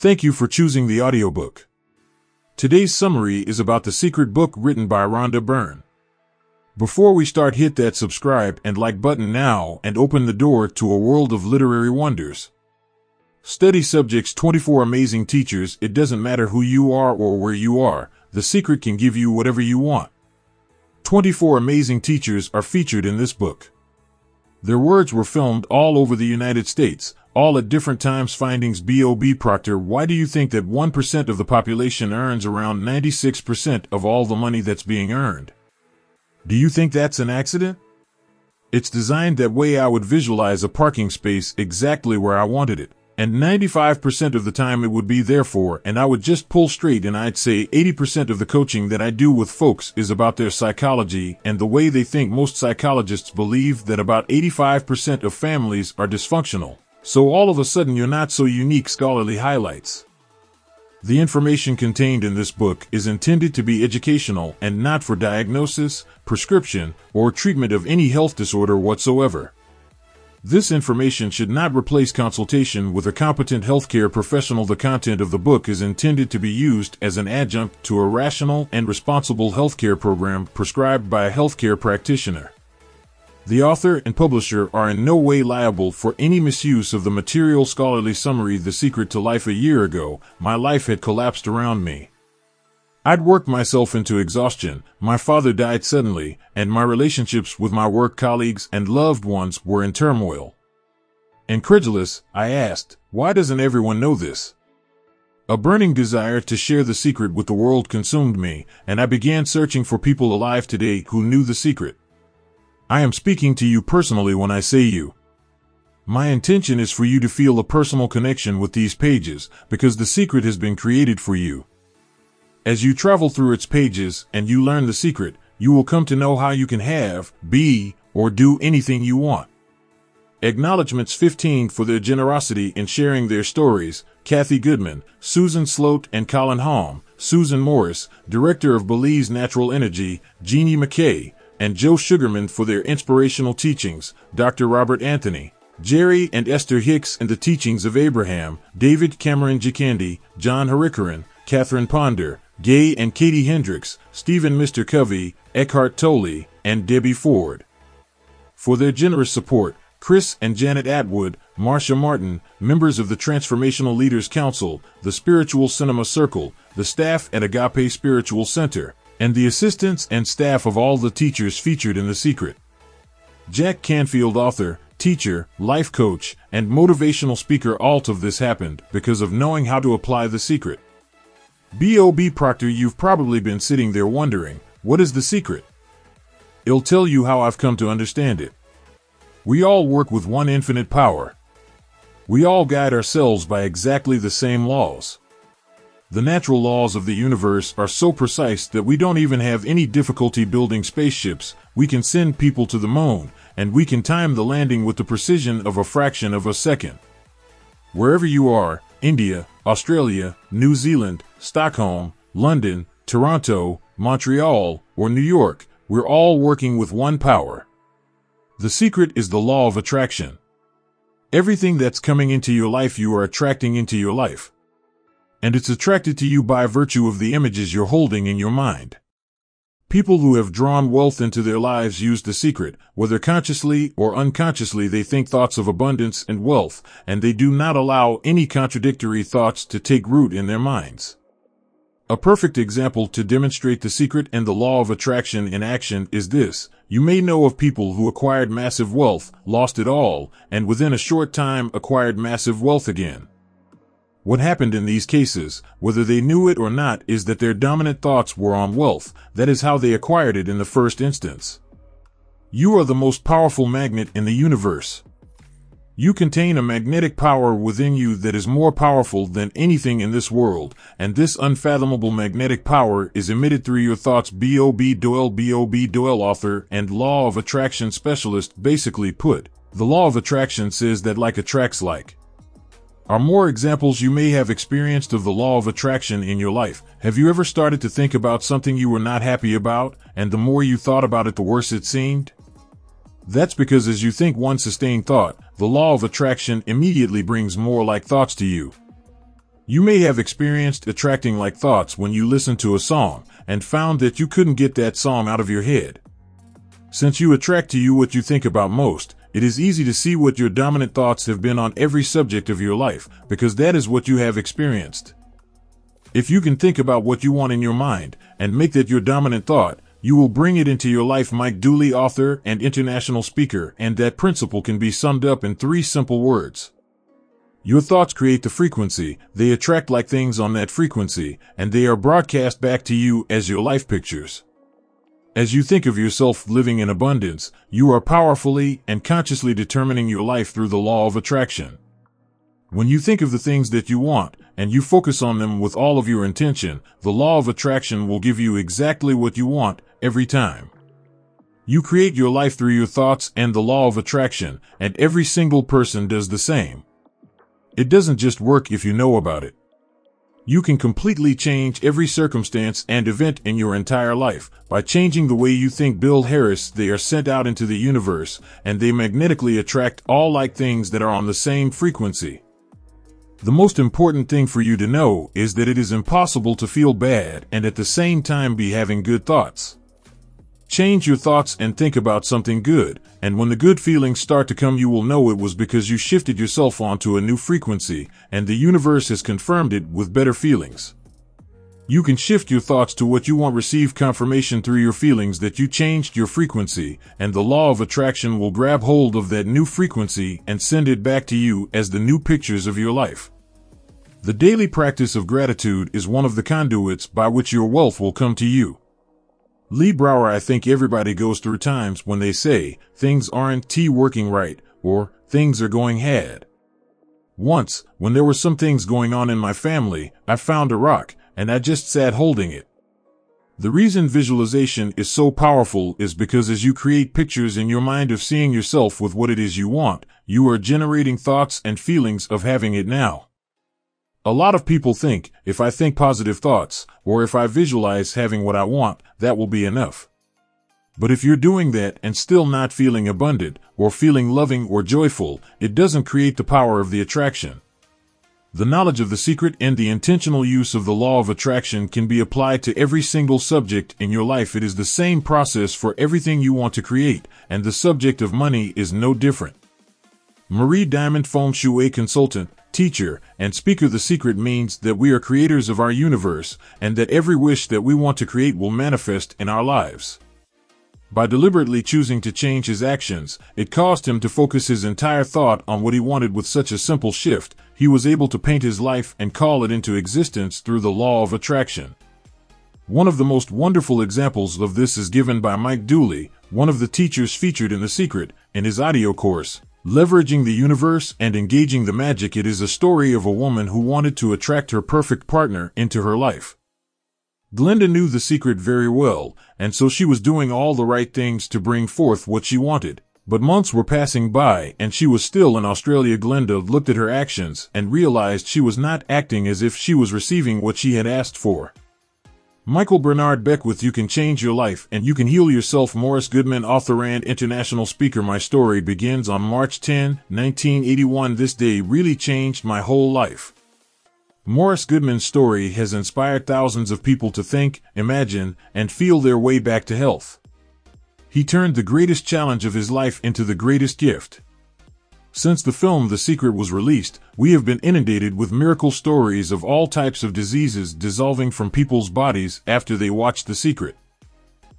Thank you for choosing the audiobook. Today's summary is about the secret book written by Rhonda Byrne. Before we start, hit that subscribe and like button now and open the door to a world of literary wonders. Study subjects 24 amazing teachers. It doesn't matter who you are or where you are, the secret can give you whatever you want. 24 amazing teachers are featured in this book. Their words were filmed all over the United States, all at different times. Findings B.O.B. Proctor, why do you think that 1% of the population earns around 96% of all the money that's being earned? Do you think that's an accident? It's designed that way I would visualize a parking space exactly where I wanted it. And 95% of the time it would be therefore, and I would just pull straight and I'd say 80% of the coaching that I do with folks is about their psychology and the way they think most psychologists believe that about 85% of families are dysfunctional. So all of a sudden you're not so unique scholarly highlights. The information contained in this book is intended to be educational and not for diagnosis, prescription, or treatment of any health disorder whatsoever. This information should not replace consultation with a competent healthcare professional. The content of the book is intended to be used as an adjunct to a rational and responsible healthcare program prescribed by a healthcare practitioner. The author and publisher are in no way liable for any misuse of the material scholarly summary The Secret to Life a year ago. My life had collapsed around me. I'd worked myself into exhaustion, my father died suddenly, and my relationships with my work colleagues and loved ones were in turmoil. Incredulous, I asked, why doesn't everyone know this? A burning desire to share the secret with the world consumed me, and I began searching for people alive today who knew the secret. I am speaking to you personally when I say you. My intention is for you to feel a personal connection with these pages, because the secret has been created for you. As you travel through its pages and you learn the secret, you will come to know how you can have, be, or do anything you want. Acknowledgements 15 for their generosity in sharing their stories Kathy Goodman, Susan Sloate, and Colin Halm, Susan Morrice, Director of Belize Natural Energy, Jeannie MacKay, and Joe Sugarman for their inspirational teachings, Dr. Robert Anthony, Jerry and Esther Hicks and the teachings of Abraham, David Cameron Gikandi, John Harricharan, Catherine Ponder, Gay and Katie Hendricks, Stephen Mr. Covey, Eckhart Tolle, and Debbie Ford. For their generous support, Chris and Janet Attwood, Marcia Martin, members of the Transformational Leaders Council, the Spiritual Cinema Circle, the staff at Agape Spiritual Center, and the assistants and staff of all the teachers featured in The Secret. Jack Canfield, author, teacher, life coach, and motivational speaker. All of this happened because of knowing how to apply the secret. B.O.B. Proctor, you've probably been sitting there wondering, what is the secret? It'll tell you how I've come to understand it. We all work with one infinite power. We all guide ourselves by exactly the same laws. The natural laws of the universe are so precise that we don't even have any difficulty building spaceships. We can send people to the moon, and we can time the landing with the precision of a fraction of a second. Wherever you are, India, Australia, New Zealand, Stockholm, London, Toronto, Montreal, or New York, we're all working with one power. The secret is the law of attraction. Everything that's coming into your life you are attracting into your life. And it's attracted to you by virtue of the images you're holding in your mind. People who have drawn wealth into their lives use the secret, whether consciously or unconsciously they think thoughts of abundance and wealth, and they do not allow any contradictory thoughts to take root in their minds. A perfect example to demonstrate the secret and the law of attraction in action is this. You may know of people who acquired massive wealth, lost it all, and within a short time acquired massive wealth again. What happened in these cases, whether they knew it or not, is that their dominant thoughts were on wealth. That is how they acquired it in the first instance. You are the most powerful magnet in the universe. You contain a magnetic power within you that is more powerful than anything in this world, and this unfathomable magnetic power is emitted through your thoughts. B.O.B. Doyle, B.O.B. Doyle, author and law of attraction specialist, basically put, the law of attraction says that like attracts like. Are more examples you may have experienced of the law of attraction in your life? Have you ever started to think about something you were not happy about, and the more you thought about it, the worse it seemed? That's because as you think one sustained thought, the law of attraction immediately brings more like thoughts to you. You may have experienced attracting like thoughts when you listened to a song and found that you couldn't get that song out of your head. Since you attract to you what you think about most, it is easy to see what your dominant thoughts have been on every subject of your life because that is what you have experienced. If you can think about what you want in your mind and make that your dominant thought, you will bring it into your life. Mike Dooley, author and international speaker, and that principle can be summed up in three simple words. Your thoughts create the frequency, they attract like things on that frequency, and they are broadcast back to you as your life pictures. As you think of yourself living in abundance, you are powerfully and consciously determining your life through the law of attraction. When you think of the things that you want, and you focus on them with all of your intention, the law of attraction will give you exactly what you want every time. You create your life through your thoughts and the law of attraction, and every single person does the same. It doesn't just work if you know about it. You can completely change every circumstance and event in your entire life by changing the way you think. Bill Harris, they are sent out into the universe and they magnetically attract all like things that are on the same frequency. The most important thing for you to know is that it is impossible to feel bad and at the same time be having good thoughts. Change your thoughts and think about something good, and when the good feelings start to come, you will know it was because you shifted yourself onto a new frequency, and the universe has confirmed it with better feelings. You can shift your thoughts to what you want, receive confirmation through your feelings that you changed your frequency, and the law of attraction will grab hold of that new frequency and send it back to you as the new pictures of your life. The daily practice of gratitude is one of the conduits by which your wealth will come to you. Lee Brower, I think everybody goes through times when they say, things aren't T working right, or things are going had. Once, when there were some things going on in my family, I found a rock, and I just sat holding it. The reason visualization is so powerful is because as you create pictures in your mind of seeing yourself with what it is you want, you are generating thoughts and feelings of having it now. A lot of people think, if I think positive thoughts, or if I visualize having what I want, that will be enough. But if you're doing that and still not feeling abundant, or feeling loving or joyful, it doesn't create the power of the attraction. The knowledge of the secret and the intentional use of the law of attraction can be applied to every single subject in your life. It is the same process for everything you want to create, and the subject of money is no different. Marie Diamond Feng Shui consultant, teacher, and speaker the secret means that we are creators of our universe and that every wish that we want to create will manifest in our lives. By deliberately choosing to change his actions, it caused him to focus his entire thought on what he wanted with such a simple shift, he was able to paint his life and call it into existence through the law of attraction. One of the most wonderful examples of this is given by Mike Dooley, one of the teachers featured in The Secret, in his audio course, Leveraging the universe and engaging the magic, it is a story of a woman who wanted to attract her perfect partner into her life. Glenda knew the secret very well, and so she was doing all the right things to bring forth what she wanted. But months were passing by, and she was still in Australia. Glenda looked at her actions and realized she was not acting as if she was receiving what she had asked for. Michael Bernard Beckwith You Can Change Your Life and You Can Heal Yourself Morris Goodman author and international speaker My story begins on March 10, 1981 This day really changed my whole life. Morris Goodman's story has inspired thousands of people to think, imagine, and feel their way back to health. He turned the greatest challenge of his life into the greatest gift. Since the film The Secret was released, we have been inundated with miracle stories of all types of diseases dissolving from people's bodies after they watch The Secret.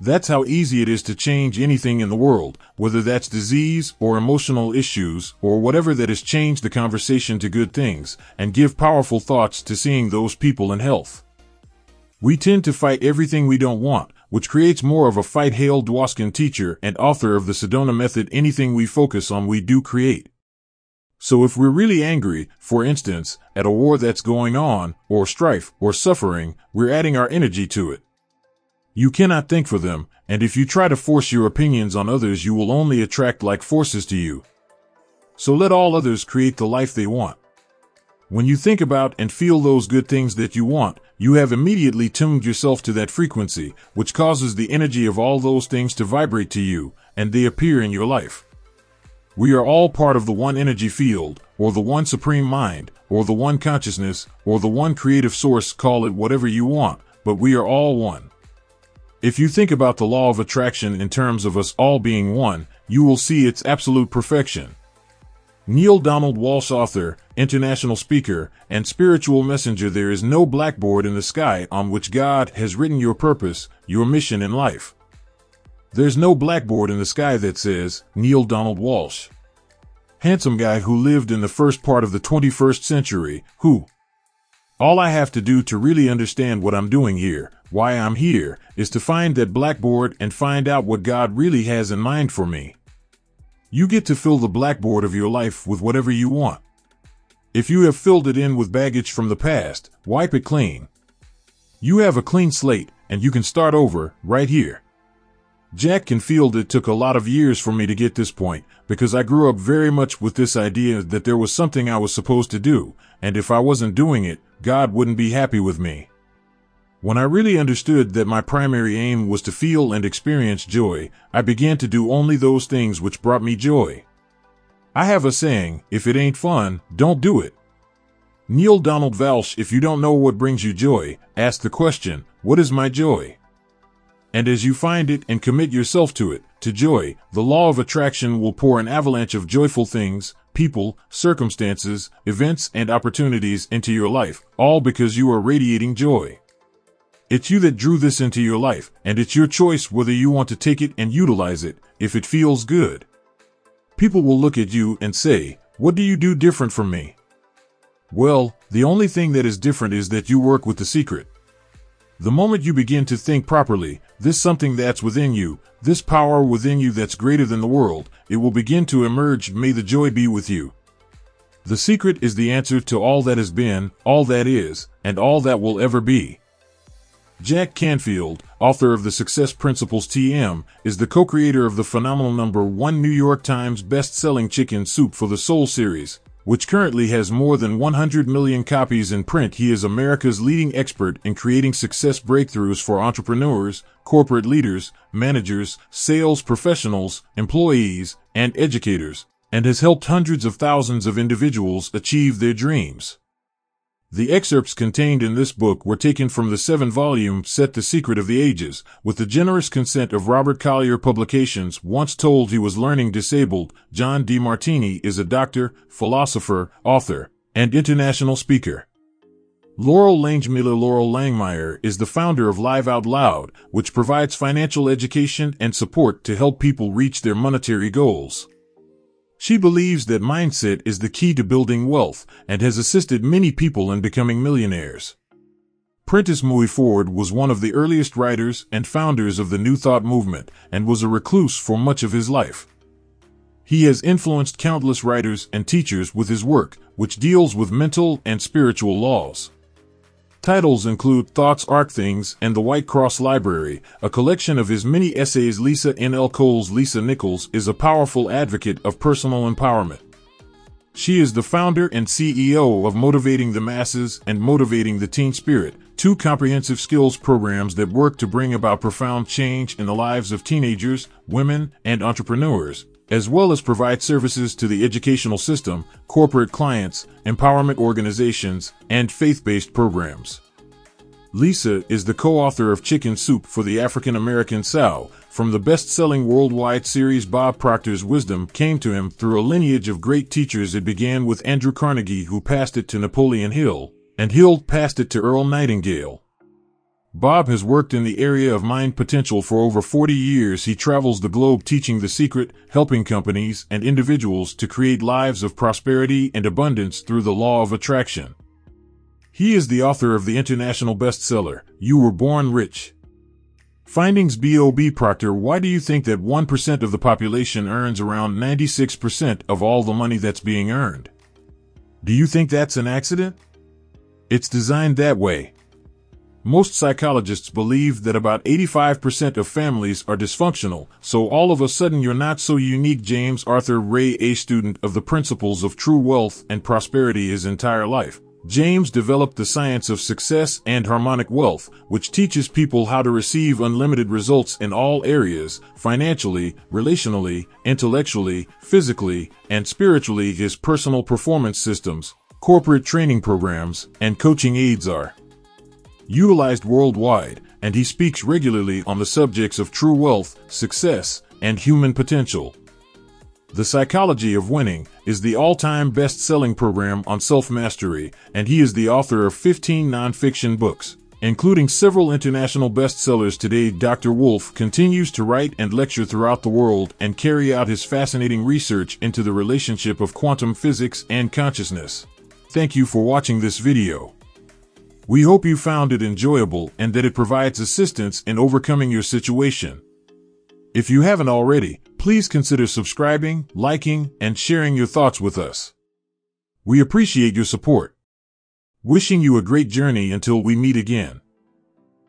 That's how easy it is to change anything in the world, whether that's disease or emotional issues or whatever that has changed the conversation to good things and give powerful thoughts to seeing those people in health. We tend to fight everything we don't want, which creates more of a fight. Hale Dwoskin, teacher and author of the Sedona Method, anything we focus on, we do create. So if we're really angry, for instance, at a war that's going on, or strife, or suffering, we're adding our energy to it. You cannot think for them, and if you try to force your opinions on others, you will only attract like forces to you. So let all others create the life they want. When you think about and feel those good things that you want, you have immediately tuned yourself to that frequency, which causes the energy of all those things to vibrate to you, and they appear in your life. We are all part of the one energy field, or the one supreme mind, or the one consciousness, or the one creative source, call it whatever you want, but we are all one. If you think about the law of attraction in terms of us all being one, you will see its absolute perfection. Neale Donald Walsch, author, international speaker, and spiritual messenger, there is no blackboard in the sky on which God has written your purpose, your mission in life. There's no blackboard in the sky that says, Neale Donald Walsch. Handsome guy who lived in the first part of the 21st century, who. All I have to do to really understand what I'm doing here, why I'm here, is to find that blackboard and find out what God really has in mind for me. You get to fill the blackboard of your life with whatever you want. If you have filled it in with baggage from the past, wipe it clean. You have a clean slate, and you can start over right here. Jack Canfield it took a lot of years for me to get this point, because I grew up very much with this idea that there was something I was supposed to do, and if I wasn't doing it, God wouldn't be happy with me. When I really understood that my primary aim was to feel and experience joy, I began to do only those things which brought me joy. I have a saying, if it ain't fun, don't do it. Neale Donald Walsch, if you don't know what brings you joy, ask the question, what is my joy? And as you find it and commit yourself to it, to joy, the law of attraction will pour an avalanche of joyful things, people, circumstances, events, and opportunities into your life, all because you are radiating joy. It's you that drew this into your life, and it's your choice whether you want to take it and utilize it, if it feels good. People will look at you and say, What do you do different from me? Well, the only thing that is different is that you work with the secret. The moment you begin to think properly, this something that's within you, this power within you that's greater than the world, it will begin to emerge. May the joy be with you. The secret is the answer to all that has been, all that is, and all that will ever be. Jack Canfield, author of the Success Principles TM, is the co-creator of the phenomenal number one New York Times best-selling Chicken Soup for the Soul series, which currently has more than 100 million copies in print. He is America's leading expert in creating success breakthroughs for entrepreneurs, corporate leaders, managers, sales professionals, employees, and educators, and has helped hundreds of thousands of individuals achieve their dreams. The excerpts contained in this book were taken from the seven volume set The Secret of the Ages, with the generous consent of Robert Collier Publications. Once told he was learning disabled, John Demartini is a doctor, philosopher, author, and international speaker. Laurel Langemiller Loral Langemeier is the founder of Live Out Loud, which provides financial education and support to help people reach their monetary goals. She believes that mindset is the key to building wealth and has assisted many people in becoming millionaires. Prentice Mulford was one of the earliest writers and founders of the New Thought movement and was a recluse for much of his life. He has influenced countless writers and teachers with his work, which deals with mental and spiritual laws. Titles include Thoughts Are Things and The White Cross Library, a collection of his many essays. Lisa N. L. Cole's Lisa Nichols is a powerful advocate of personal empowerment. She is the founder and CEO of Motivating the Masses and Motivating the Teen Spirit, two comprehensive skills programs that work to bring about profound change in the lives of teenagers, women, and entrepreneurs as well as provide services to the educational system, corporate clients, empowerment organizations, and faith-based programs. Lisa is the co-author of Chicken Soup for the African American Soul, from the best-selling worldwide series Bob Proctor's wisdom came to him through a lineage of great teachers. It began with Andrew Carnegie who passed it to Napoleon Hill, and Hill passed it to Earl Nightingale. Bob has worked in the area of mind potential for over 40 years. He travels the globe teaching the secret, helping companies and individuals to create lives of prosperity and abundance through the law of attraction. He is the author of the international bestseller, You Were Born Rich. Findings B.O.B. Proctor Why do you think that 1% of the population earns around 96% of all the money that's being earned? Do you think that's an accident? It's designed that way. Most psychologists believe that about 85% of families are dysfunctional, so all of a sudden you're not so unique. James Arthur Ray, a student of the principles of true wealth and prosperity his entire life, James developed the science of success and harmonic wealth, which teaches people how to receive unlimited results in all areas, financially, relationally, intellectually, physically, and spiritually. His personal performance systems, corporate training programs, and coaching aids are utilized worldwide, and he speaks regularly on the subjects of true wealth, success, and human potential. The Psychology of Winning is the all-time best-selling program on self-mastery, and he is the author of 15 nonfiction books, including several international bestsellers today. Dr. Wolf continues to write and lecture throughout the world and carry out his fascinating research into the relationship of quantum physics and consciousness. Thank you for watching this video. We hope you found it enjoyable and that it provides assistance in overcoming your situation. If you haven't already, please consider subscribing, liking, and sharing your thoughts with us. We appreciate your support. Wishing you a great journey until we meet again.